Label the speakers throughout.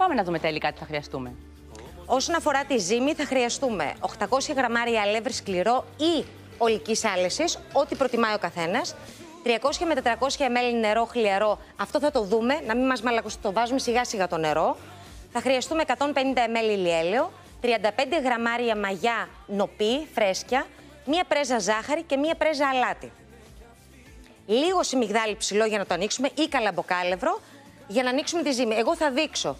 Speaker 1: Πάμε να δούμε τα υλικά τι θα χρειαστούμε.
Speaker 2: Όσον αφορά τη ζύμη, θα χρειαστούμε 800 γραμμάρια αλεύρι σκληρό ή ολικής άλεσης, ό,τι προτιμάει ο καθένας. 300 με 400 ml νερό χλιαρό. Αυτό θα το δούμε, να μην μας μαλακώσει. Το βάζουμε σιγά σιγά το νερό. Θα χρειαστούμε 150 ml ηλιέλαιο, 35 γραμμάρια μαγιά νοπή, φρέσκια, μία πρέζα ζάχαρη και μία πρέζα αλάτι. Λίγο σιμιγδάλι ψηλό για να το ανοίξουμε ή καλαμποκάλευρο για να ανοίξουμε τη ζύμη. Εγώ θα δείξω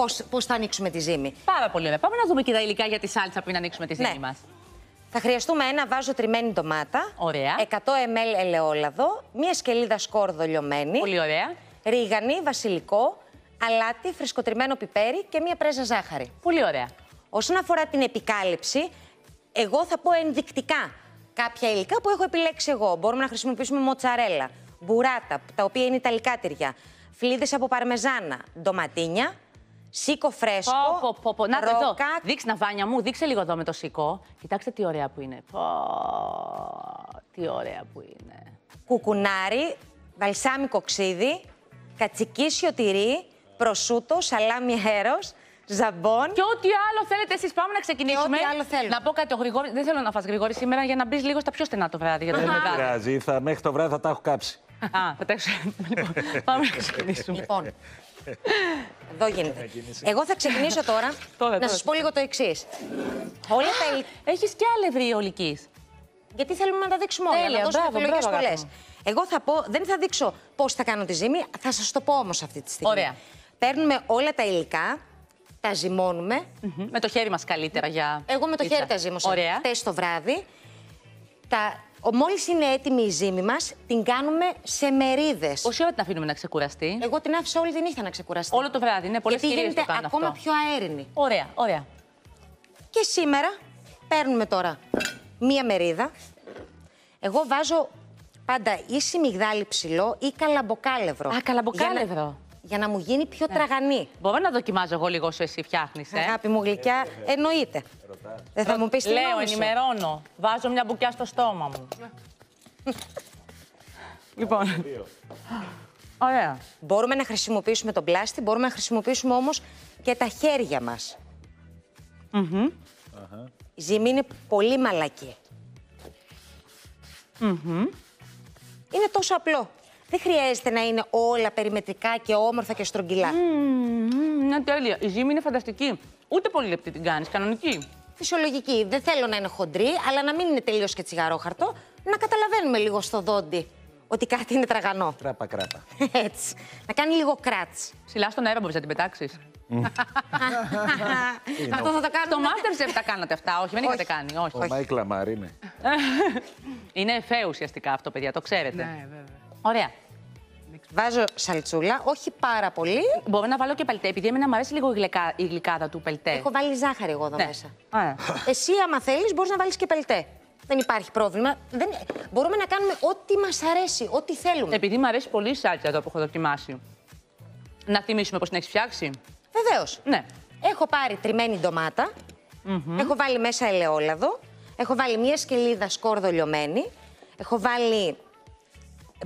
Speaker 2: πώς, πώς θα ανοίξουμε τη ζύμη.
Speaker 1: Πάρα πολύ ωραία. Πάμε να δούμε και τα υλικά για τη σάλτσα πριν ανοίξουμε τη ζύμη
Speaker 2: Ναι.
Speaker 1: μας.
Speaker 2: Θα χρειαστούμε ένα βάζο τριμμένη ντομάτα,
Speaker 1: Ωραία.
Speaker 2: 100 ml ελαιόλαδο, μία σκελίδα σκόρδο λιωμένη,
Speaker 1: Πολύ ωραία.
Speaker 2: ρίγανη, βασιλικό, αλάτι, φρεσκοτριμμένο πιπέρι και μία πρέζα ζάχαρη.
Speaker 1: Πολύ ωραία.
Speaker 2: Όσον αφορά την επικάλυψη, εγώ θα πω ενδεικτικά κάποια υλικά που έχω επιλέξει εγώ. Μπορούμε να χρησιμοποιήσουμε μοτσαρέλα, μπουράτα, τα οποία είναι ιταλικά τυριά, φλίδες από παρμεζάνα, ντοματίνια, σίκο φρέσκο,
Speaker 1: Πω, πω, πω, πω. Να το εδώ.
Speaker 2: ρόκα,
Speaker 1: Δείξε να βάνια μου, δείξε λίγο εδώ με το σικό. Κοιτάξτε τι ωραία που είναι. Πω, τι ωραία που είναι.
Speaker 2: κουκουνάρι, βαλσάμικο ξύδι, κατσικίσιο τυρί, προσούτο, σαλάμι αέρος, ζαμπόν.
Speaker 1: Και ό,τι άλλο θέλετε εσείς, πάμε να ξεκινήσουμε.
Speaker 2: ό,τι άλλο θέλουμε.
Speaker 1: Να πω κάτι, ο Γρηγόρη, δεν θέλω να φας Γρηγόρη σήμερα για να μπεις λίγο στα πιο στενά το βράδυ για το
Speaker 3: Δεν με
Speaker 1: βράδυ.
Speaker 3: πειράζει. Θα, μέχρι το βράδυ θα τα έχω κάψει.
Speaker 1: Α, θα τα έξω. Λοιπόν, πάμε να ξεκινήσουμε.
Speaker 2: Λοιπόν, εδώ γίνεται. Εγώ θα ξεκινήσω τώρα,
Speaker 1: Τώρα,
Speaker 2: να
Speaker 1: τώρα.
Speaker 2: σας πω λίγο το εξής. Όλα τα υλικά.
Speaker 1: Έχεις και αλευρή ολικής.
Speaker 2: Γιατί θέλουμε να τα δείξουμε όλα,
Speaker 1: Τέλεια,
Speaker 2: να δώσουμε
Speaker 1: μπράβο,
Speaker 2: επιλογές
Speaker 1: μπράβο,
Speaker 2: πολλές.
Speaker 1: αγάπη
Speaker 2: Εγώ θα πω, δεν θα δείξω πώς θα κάνω τη ζύμη, θα σας το πω όμως αυτή τη στιγμή.
Speaker 1: Ωραία.
Speaker 2: Παίρνουμε όλα τα υλικά, τα ζυμώνουμε.
Speaker 1: Με το χέρι μας καλύτερα για.
Speaker 2: Εγώ με το
Speaker 1: πίτσα.
Speaker 2: χέρι τα ζύμωσα
Speaker 1: Ωραία.
Speaker 2: χτες το βράδυ. Τα... Μόλις είναι έτοιμη η ζύμη μας, την κάνουμε σε μερίδες.
Speaker 1: Πόση ώρα την αφήνουμε να ξεκουραστεί;
Speaker 2: Εγώ την άφησα όλη τη νύχτα να ξεκουραστεί.
Speaker 1: Όλο το βράδυ. Ναι, πολλές
Speaker 2: Γιατί
Speaker 1: κυρίες
Speaker 2: γίνεται
Speaker 1: το κάνουν
Speaker 2: ακόμα
Speaker 1: αυτό.
Speaker 2: πιο αέρινη.
Speaker 1: Ωραία, ωραία.
Speaker 2: Και σήμερα παίρνουμε τώρα μία μερίδα. Εγώ βάζω πάντα ή σιμιγδάλι ψηλό ή καλαμποκάλευρο.
Speaker 1: Α, καλαμποκάλευρο.
Speaker 2: Για να, για να μου γίνει πιο τραγανή.
Speaker 1: Μπορώ να δοκιμάζω εγώ λίγο όσο εσύ φτιάχνεις. Ε;
Speaker 2: Αγάπη μου γλυκιά, εννοείται. Δεν θα μου πεις τη
Speaker 1: Λέω,
Speaker 2: γνώμη σου.
Speaker 1: ενημερώνω. Βάζω μια μπουκιά στο στόμα μου. λοιπόν. Ωραία.
Speaker 2: Μπορούμε να χρησιμοποιήσουμε τον πλάστη, μπορούμε να χρησιμοποιήσουμε όμως και τα χέρια μας. Η ζύμη είναι πολύ μαλακή. Είναι τόσο απλό. Δεν χρειάζεται να είναι όλα περιμετρικά και όμορφα και στρογγυλά.
Speaker 1: Μμμ, Είναι τέλεια. Η ζύμη είναι φανταστική. Ούτε πολύ λεπτή την κάνεις, κανονική.
Speaker 2: Φυσιολογική. Δεν θέλω να είναι χοντρή, αλλά να μην είναι τελείως και τσιγαρόχαρτο. Να καταλαβαίνουμε λίγο στο δόντι ότι κάτι είναι τραγανό.
Speaker 3: Κράτσα, κράτσα.
Speaker 2: Έτσι. Να κάνει λίγο κρατς.
Speaker 1: Ψηλά στον αέρα μπορείς να την πετάξεις.
Speaker 2: Αυτό θα το
Speaker 1: Το
Speaker 2: κάνουμε.
Speaker 1: Masterchef τα κάνατε αυτά, όχι, δεν είχατε κάνει. Όχι.
Speaker 3: Ο Μάικ Λαμάρ είναι.
Speaker 1: Είναι εφέ ουσιαστικά αυτό, παιδιά, το ξέρετε.
Speaker 4: Ναι, βέβαια.
Speaker 1: Ωραία.
Speaker 2: Βάζω σαλτσούλα, όχι πάρα πολύ.
Speaker 1: Μπορώ να βάλω και πελτέ, επειδή εμένα μου αρέσει λίγο η, γλυκά, η γλυκάδα του πελτέ.
Speaker 2: Έχω βάλει ζάχαρη εγώ εδώ
Speaker 1: Ναι.
Speaker 2: μέσα.
Speaker 1: Ωραία.
Speaker 2: Εσύ, άμα θέλεις, μπορείς να βάλεις και πελτέ. Δεν υπάρχει πρόβλημα. Δεν... Μπορούμε να κάνουμε ό,τι μας αρέσει, ό,τι θέλουμε.
Speaker 1: Επειδή μου αρέσει πολύ η σάλτσα εδώ που έχω δοκιμάσει. Να θυμίσουμε πώ την έχεις φτιάξει;
Speaker 2: Βεβαίως.
Speaker 1: Ναι.
Speaker 2: Έχω πάρει τριμμένη ντομάτα, Έχω βάλει μέσα ελαιόλαδο. Έχω βάλει μία σκελίδα σκόρδο λιωμένη. Έχω βάλει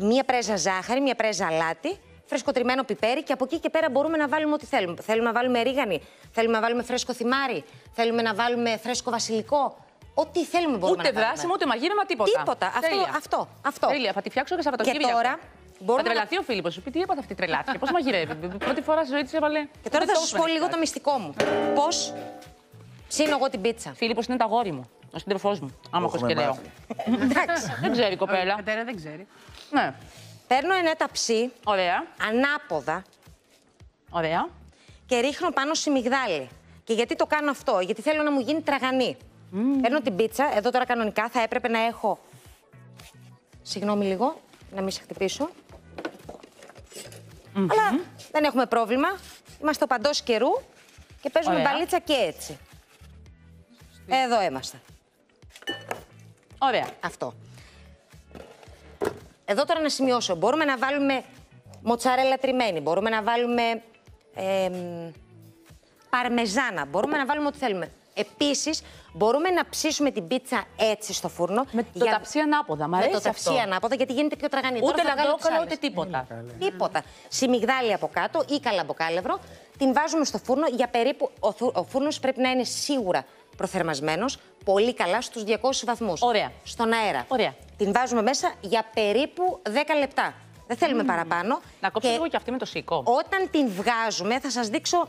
Speaker 2: μία πρέζα ζάχαρη, μία πρέζα αλάτι. Φρεσκοτριμμένο πιπέρι και από εκεί και πέρα μπορούμε να βάλουμε ό,τι θέλουμε. Θέλουμε να βάλουμε ρίγανη, θέλουμε να βάλουμε φρέσκο θυμάρι, θέλουμε να βάλουμε φρέσκο βασιλικό. Ό,τι θέλουμε μπορούμε
Speaker 1: Ούτε
Speaker 2: να βάλουμε.
Speaker 1: δράσιμο, ούτε μαγείρεμα, τίποτα.
Speaker 2: Τίποτα. Αυτό,
Speaker 1: Τέλεια.
Speaker 2: αυτό, αυτό.
Speaker 1: Τέλεια, θα τη φτιάξω και Σαββατοκύριακο.
Speaker 2: Και τώρα
Speaker 1: Θα
Speaker 2: μπορούμε να...
Speaker 1: τρελαθεί ο Φίλιππος, σου πει τι έπαθε αυτή τρελάθηκε. Πώς μαγειρεύει; Πρώτη φορά στη ζωή της έβαλε.
Speaker 2: Και τώρα θα σα πω λίγο το μυστικό μου. Πώς ψήνω εγώ την πίτσα;
Speaker 1: Φίλιππος είναι το αγόρι μου. Ο σύντροφό μου. Άμα
Speaker 3: Το
Speaker 1: ακούς και
Speaker 3: έχουμε
Speaker 1: λέω.
Speaker 3: μάθει.
Speaker 2: Εντάξει.
Speaker 1: Δεν ξέρει η
Speaker 4: Ο
Speaker 1: κοπέλα.
Speaker 4: πατέρα δεν ξέρει.
Speaker 1: Ναι.
Speaker 2: Παίρνω ένα ταψί
Speaker 1: Ωραία.
Speaker 2: ανάποδα
Speaker 1: Ωραία.
Speaker 2: και ρίχνω πάνω σιμιγδάλι. Και γιατί το κάνω αυτό, γιατί θέλω να μου γίνει τραγανή. Παίρνω την πίτσα, εδώ τώρα κανονικά θα έπρεπε να έχω. Συγγνώμη λίγο, να μην σε χτυπήσω. Αλλά δεν έχουμε πρόβλημα. Είμαστε ο παντός καιρού και παίζουμε
Speaker 1: Ωραία.
Speaker 2: μπαλίτσα και έτσι. Εδώ είμαστε.
Speaker 1: Ωραία.
Speaker 2: Αυτό. Εδώ τώρα να σημειώσω. Μπορούμε να βάλουμε μοτσαρέλα τριμμένη. Μπορούμε να βάλουμε εμ, παρμεζάνα. Μπορούμε να βάλουμε ό,τι θέλουμε. Επίσης, μπορούμε να ψήσουμε την πίτσα έτσι στο φούρνο.
Speaker 1: Με το ταψί ανάποδα. Μ'
Speaker 2: με
Speaker 1: αρέσει
Speaker 2: το ταψί
Speaker 1: αυτό.
Speaker 2: ανάποδα, γιατί γίνεται πιο τραγανή. Τώρα
Speaker 1: Ούτε
Speaker 2: θα βγάλω τις
Speaker 1: λαδόκαλο,
Speaker 2: άλλες.
Speaker 1: ούτε τίποτα.
Speaker 2: Τίποτα. Σιμιγδάλι από κάτω ή καλαμποκάλευρο. Την βάζουμε στο φούρνο για περίπου. Ο, θου- ο φούρνος πρέπει να είναι σίγουρα προθερμασμένος, πολύ καλά στους 200 βαθμούς.
Speaker 1: Ωραία.
Speaker 2: Στον αέρα.
Speaker 1: Ωραία.
Speaker 2: Την βάζουμε μέσα για περίπου 10 λεπτά. Δεν θέλουμε παραπάνω.
Speaker 1: Να κόψω
Speaker 2: Και
Speaker 1: λίγο και αυτή με το σίκο.
Speaker 2: Όταν την βγάζουμε, θα σας δείξω.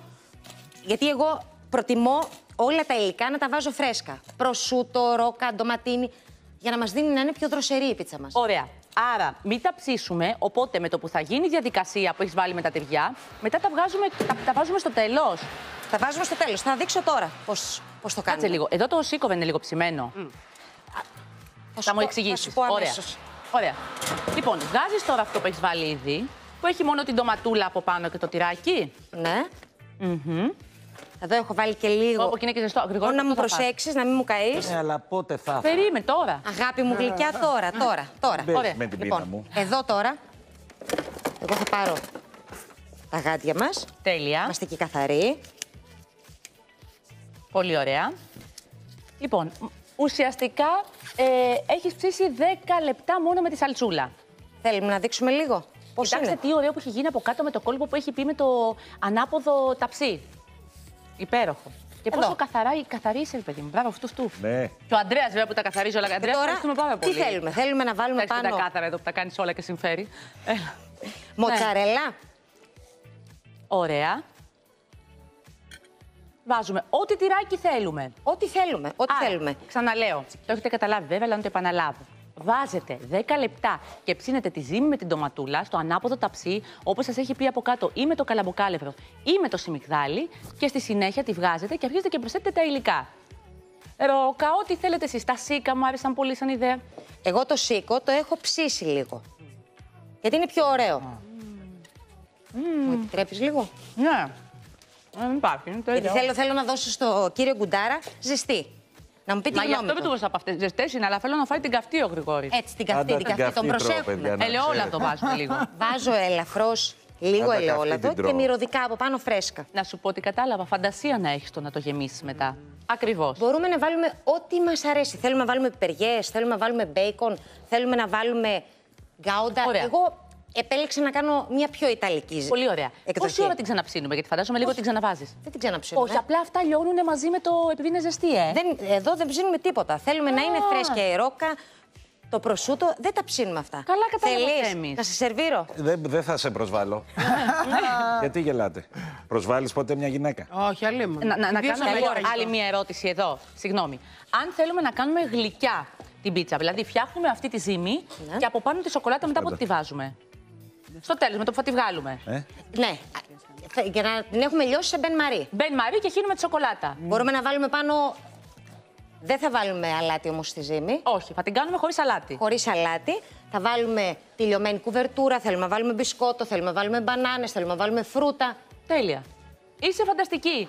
Speaker 2: Γιατί εγώ προτιμώ όλα τα υλικά να τα βάζω φρέσκα. Προσούτο, ρόκα, ντοματίνι. Για να μας δίνει να είναι πιο δροσερή η πίτσα μας.
Speaker 1: Ωραία. Άρα, μην τα ψήσουμε. Οπότε, με το που θα γίνει η διαδικασία που έχεις βάλει με τα τυριά, μετά τα, βγάζουμε, τα, τα βάζουμε στο τέλος.
Speaker 2: Τα βάζουμε στο τέλος. Θα δείξω τώρα πώς πώς το κάνουμε.
Speaker 1: Κάτσε λίγο. Εδώ το σίκο δεν είναι λίγο ψημένο.
Speaker 2: Θα, σου
Speaker 1: Θα μου
Speaker 2: πω-
Speaker 1: εξηγήσεις.
Speaker 2: Θα σου πω
Speaker 1: Ωραία.
Speaker 2: αμέσως.
Speaker 1: Ωραία. Λοιπόν, βγάζεις τώρα αυτό που έχεις βάλει ήδη, που έχει μόνο την ντοματούλα από πάνω και το τυράκι;
Speaker 2: Ναι. Εδώ έχω βάλει και λίγο.
Speaker 1: Όπου και είναι και ζεστό. Γρηγόρη,
Speaker 2: Μόνο να
Speaker 1: πού
Speaker 2: μου
Speaker 1: θα πας;
Speaker 2: προσέξεις, να μην μου καείς.
Speaker 3: Ναι, αλλά πότε θα.
Speaker 1: Περίμενε τώρα.
Speaker 2: Αγάπη μου γλυκιά τώρα, τώρα, τώρα.
Speaker 3: Μπες
Speaker 1: Ωραία.
Speaker 3: με την
Speaker 2: Λοιπόν,
Speaker 3: πίνα μου.
Speaker 2: εδώ τώρα, εγώ θα πάρω τα γάντια μας.
Speaker 1: Τέλεια.
Speaker 2: Είμαστε εκεί καθαροί.
Speaker 1: Πολύ ωραία. Λοιπόν, μ, ουσιαστικά ε, έχεις ψήσει 10 λεπτά μόνο με τη σαλτσούλα.
Speaker 2: Θέλουμε να δείξουμε λίγο. Πώς
Speaker 1: Κοιτάξτε
Speaker 2: είναι;
Speaker 1: τι ωραίο που έχει γίνει από κάτω με το κόλπο που έχει πει με το ανάποδο ταψί. Υπέροχο. Και
Speaker 2: Εδώ.
Speaker 1: πόσο καθαρά, καθαρή είσαι, παιδί μου. Μπράβο, αυτούς τους.
Speaker 3: Ναι.
Speaker 1: Και ο Αντρέα, βέβαια, που τα καθαρίζει όλα. Αντρέα,
Speaker 2: Τώρα,
Speaker 1: ευχαριστούμε πάρα
Speaker 2: τι
Speaker 1: πολύ.
Speaker 2: θέλουμε; Θέλουμε να βάλουμε
Speaker 1: Έχεις
Speaker 2: πάνω
Speaker 1: τα κάθαρα εδώ που τα κάνεις όλα και συμφέρει. Έλα.
Speaker 2: μοτσαρέλα.
Speaker 1: Ωραία. Βάζουμε ό,τι τυράκι θέλουμε.
Speaker 2: Ό,τι θέλουμε. Ό,τι
Speaker 1: Άρα,
Speaker 2: θέλουμε.
Speaker 1: Ξαναλέω. Το έχετε καταλάβει, βέβαια, αλλά να το επαναλάβω. Βάζετε 10 λεπτά και ψήνετε τη ζύμη με την ντοματούλα στο ανάποδο ταψί, όπως σας έχει πει από κάτω, ή με το καλαμποκάλευρο ή με το σιμιγδάλι, και στη συνέχεια τη βγάζετε και αρχίζετε και προσθέτετε τα υλικά. Ρόκα, ό,τι θέλετε εσείς. Τα σίκα μου άρεσαν πολύ σαν ιδέα.
Speaker 2: Εγώ το σίκο το έχω ψήσει λίγο. Γιατί είναι πιο ωραίο. Μου επιτρέπεις λίγο;
Speaker 1: Ναι. Δεν υπάρχει. Είναι το
Speaker 2: Γιατί
Speaker 1: ίδιο.
Speaker 2: θέλω, θέλω να δώσω στο κύριο Γκουντάρα ζεστή. Να μου πει τη
Speaker 1: Μα γι'
Speaker 2: γνώμη
Speaker 1: αυτό δεν
Speaker 2: του.
Speaker 1: τους δώσα από αυτέ τι ζεστές είναι, αλλά θέλω να φάει την καυτή ο Γρηγόρης.
Speaker 2: Έτσι, την καυτή,
Speaker 3: Άντα
Speaker 2: την
Speaker 3: την
Speaker 2: καυτή, τον
Speaker 3: καυτή τρώω,
Speaker 2: προσέχουμε.
Speaker 3: παιδιά, να
Speaker 1: Ελαιόλαδο
Speaker 3: ξέρετε.
Speaker 1: βάζουμε λίγο.
Speaker 2: Βάζω ελαφρώ λίγο
Speaker 3: Άντα, καυτή
Speaker 2: ελαιόλαδο
Speaker 3: την
Speaker 2: και
Speaker 3: τρώω.
Speaker 2: μυρωδικά από πάνω φρέσκα.
Speaker 1: να σου πω ότι κατάλαβα. Φαντασία να έχεις το να το γεμίσεις μετά. Ακριβώς.
Speaker 2: Μπορούμε να βάλουμε ό,τι μας αρέσει. Θέλουμε να βάλουμε πιπεριές, θέλουμε να βάλουμε μπέικον, θέλουμε να βάλουμε γκάουντα.
Speaker 1: Ωραία.
Speaker 2: Εγώ επέλεξα να κάνω μια πιο ιταλική ζ-
Speaker 1: Πολύ ωραία.
Speaker 2: εκδοχή.
Speaker 1: Πόση ώρα την ξαναψήνουμε, γιατί φαντάζομαι λίγο την ξαναβάζεις.
Speaker 2: Δεν την ξαναψήνουμε.
Speaker 1: Όχι, απλά αυτά λιώνουν μαζί με το επειδή είναι ζεστή, ε.
Speaker 2: Δεν, εδώ δεν ψήνουμε τίποτα. Θέλουμε να είναι
Speaker 1: Α.
Speaker 2: φρέσκια η ρόκα, το προσούτο. Δεν τα ψήνουμε αυτά.
Speaker 1: Καλά κατάλαβα,
Speaker 2: Θέλεις
Speaker 1: Θέμης.
Speaker 2: να σε σερβίρω;
Speaker 3: Δεν, δεν θα σε προσβάλλω. Γιατί γελάτε; Προσβάλλεις ποτέ μια γυναίκα;
Speaker 4: Όχι, αλλή μου.
Speaker 1: Να, να, να
Speaker 4: Ιδίως
Speaker 1: κάνω
Speaker 4: αν
Speaker 1: λίγο
Speaker 4: είναι
Speaker 1: άλλη μία ερώτηση εδώ. Συγγνώμη. Αν θέλουμε να κάνουμε γλυκιά την πίτσα, δηλαδή φτιάχνουμε αυτή τη ζύμη
Speaker 2: Ναι.
Speaker 1: και από πάνω τη σοκολάτα μετά πότε τη βάζουμε. Στο τέλος, με το που θα τη βγάλουμε.
Speaker 3: Ε;
Speaker 2: Ναι. Θα- Για να την έχουμε λιώσει σε μπεν μαρί.
Speaker 1: Μπεν Μαρί και χύνουμε τη σοκολάτα.
Speaker 2: Μπορούμε να βάλουμε πάνω. Δεν θα βάλουμε αλάτι όμως στη ζύμη.
Speaker 1: Όχι, θα την κάνουμε χωρίς αλάτι.
Speaker 2: Χωρίς αλάτι. Θα βάλουμε τη λιωμένη κουβερτούρα, θέλουμε να βάλουμε μπισκότο, θέλουμε να βάλουμε μπανάνες, θέλουμε να βάλουμε φρούτα.
Speaker 1: Τέλεια. Είσαι φανταστική.